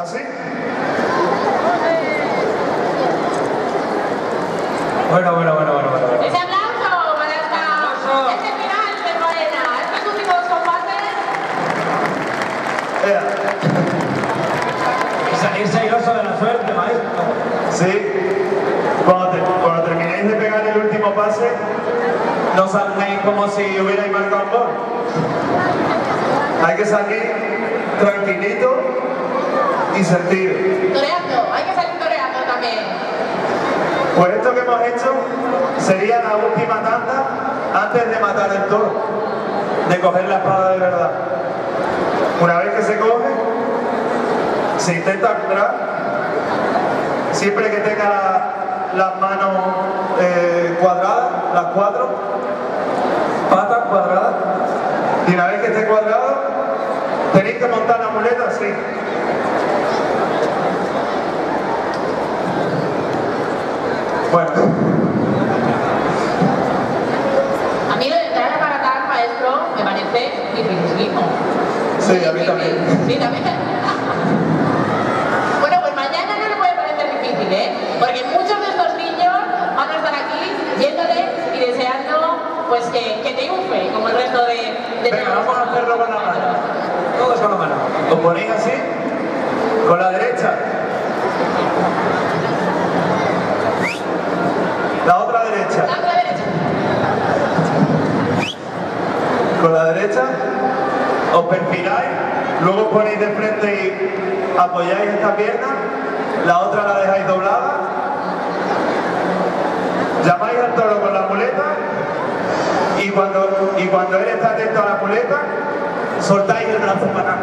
¿Así? Bueno, bueno, bueno, bueno, bueno. bueno. Ese aplauso para esta, este final de Morena. Estos últimos compases. Ea. Y salirse airoso de la suerte, maestro. Sí. Cuando, te- cuando terminéis de pegar el último pase, no salgáis como si hubierais marcado un gol. Hay que salir tranquilito y sentido. Toreando, hay que salir toreando también. Pues esto que hemos hecho sería la última tanda antes de matar el toro, de coger la espada de verdad. Una vez que se coge, se intenta agarrar, siempre que tenga la- las manos eh, cuadradas, las cuatro, patas cuadradas, y una vez que esté cuadrado, tenéis que montar la muleta así. Bueno. A mí lo de entrar a Maratán, maestro, me parece dificilísimo. Sí, a mí también. Sí, también. Bueno, pues mañana no le puede parecer difícil, ¿eh? Porque muchos de estos niños van a estar aquí yéndole y deseando pues que, que triunfe, como el resto de... de Venga, vamos a hacerlo con la mano. Todos con la mano. Os ponéis así, con la derecha. La otra derecha. La otra derecha. Con la os perfiláis, luego os ponéis de frente y apoyáis esta pierna, la otra la dejáis doblada, llamáis al toro con la muleta y cuando, y cuando él está atento a la muleta, soltáis el brazo para acá.